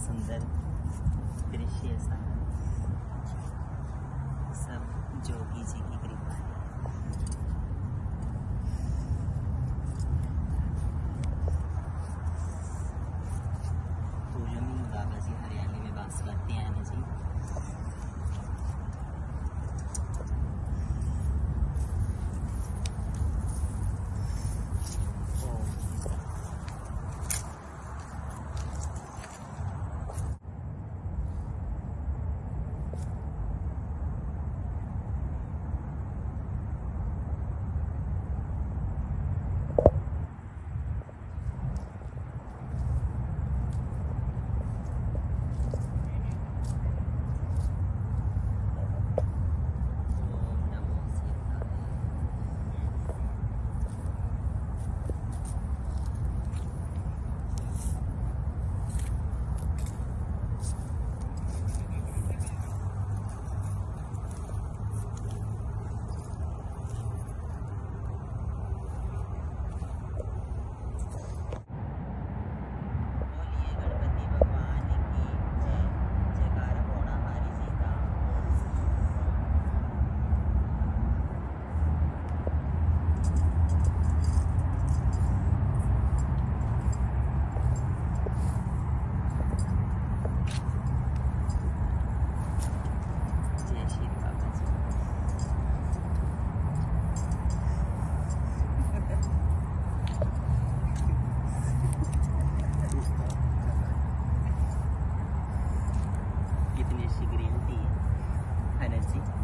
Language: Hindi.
सुंदर दृश्य सब जोगी जी की easy.